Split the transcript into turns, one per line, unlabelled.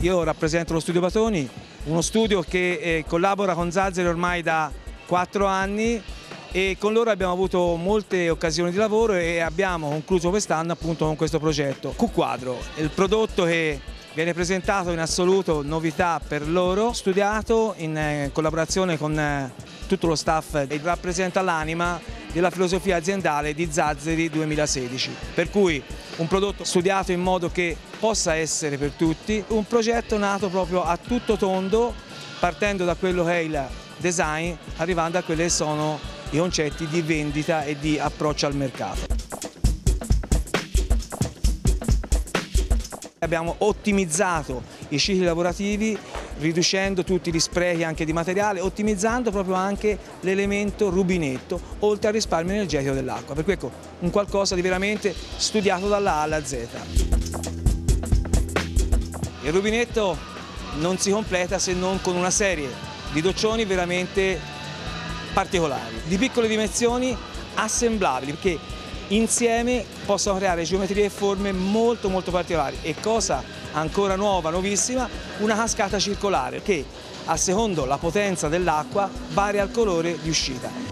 Io rappresento lo studio Patoni, uno studio che eh, collabora con Zazzeri ormai da quattro anni e con loro abbiamo avuto molte occasioni di lavoro e abbiamo concluso quest'anno appunto con questo progetto. Q-Quadro, il prodotto che viene presentato in assoluto novità per loro, studiato in eh, collaborazione con eh, tutto lo staff rappresenta l'anima della filosofia aziendale di Zazzeri 2016, per cui un prodotto studiato in modo che possa essere per tutti, un progetto nato proprio a tutto tondo partendo da quello che è il design, arrivando a quelli che sono i concetti di vendita e di approccio al mercato. Abbiamo ottimizzato i cicli lavorativi riducendo tutti gli sprechi anche di materiale, ottimizzando proprio anche l'elemento rubinetto, oltre al risparmio energetico dell'acqua. Per cui ecco, un qualcosa di veramente studiato dalla A alla Z. Il rubinetto non si completa se non con una serie di doccioni veramente particolari, di piccole dimensioni assemblabili, perché insieme possono creare geometrie e forme molto molto particolari e cosa ancora nuova, nuovissima, una cascata circolare che a secondo la potenza dell'acqua varia il colore di uscita.